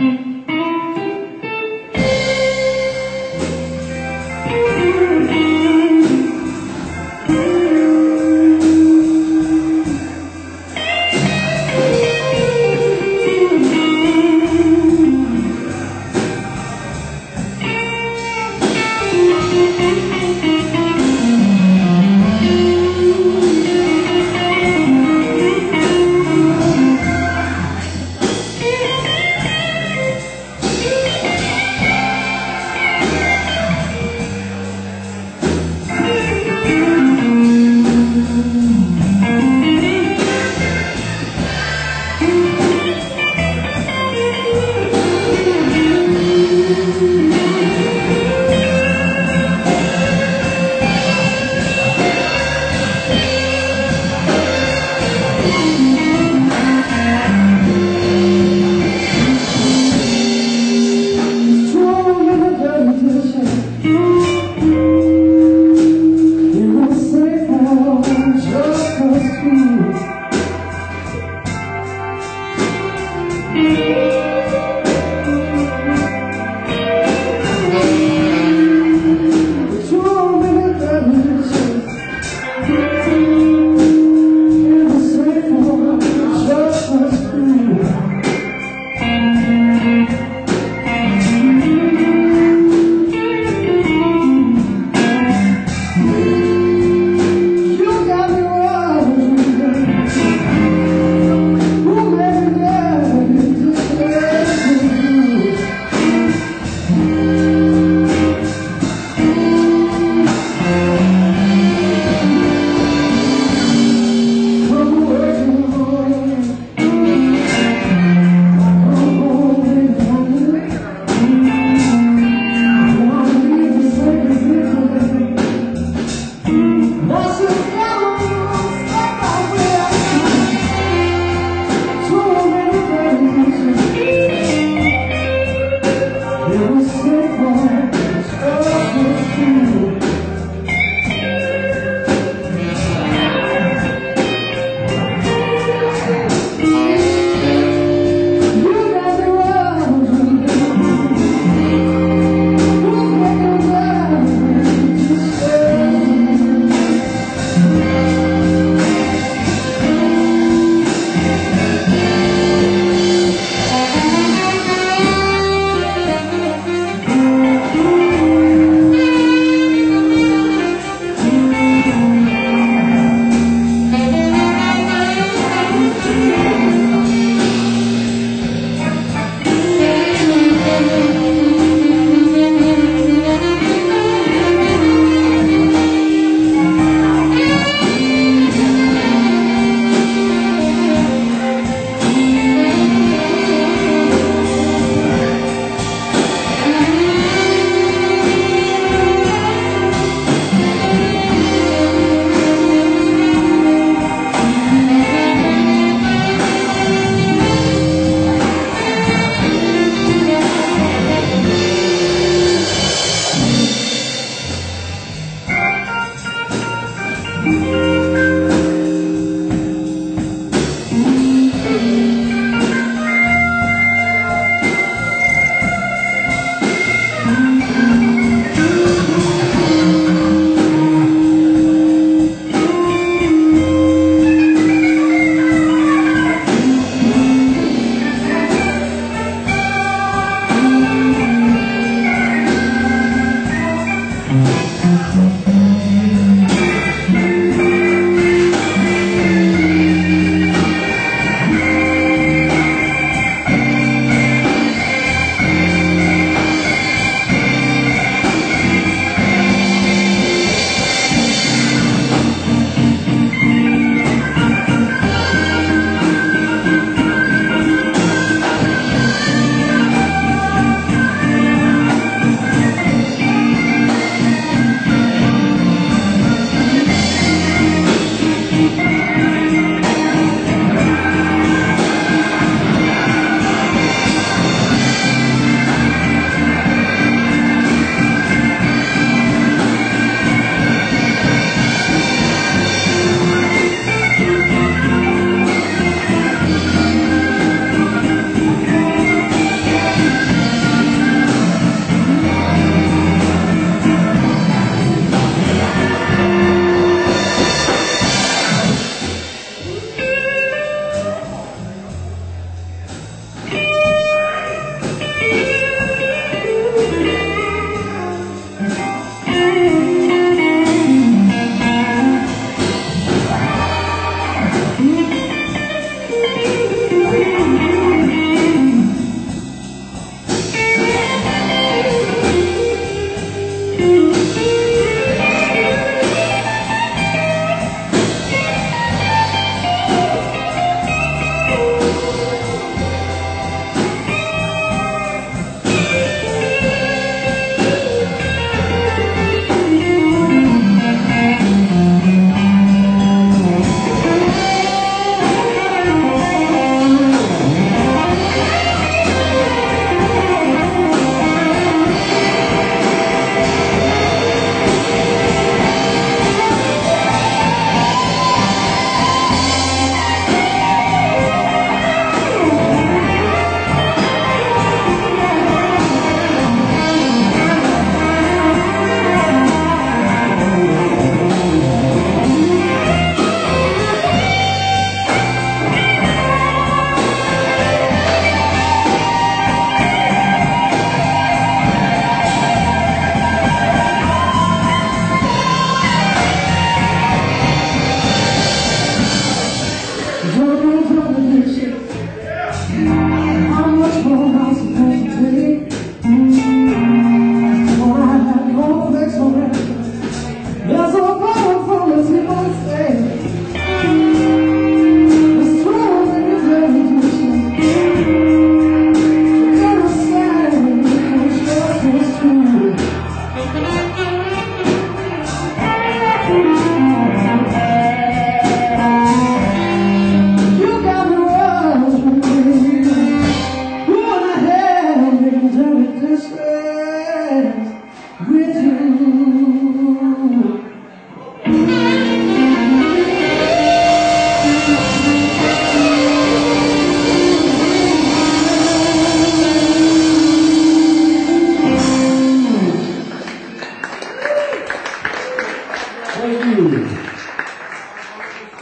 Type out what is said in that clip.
Mm-hmm. Você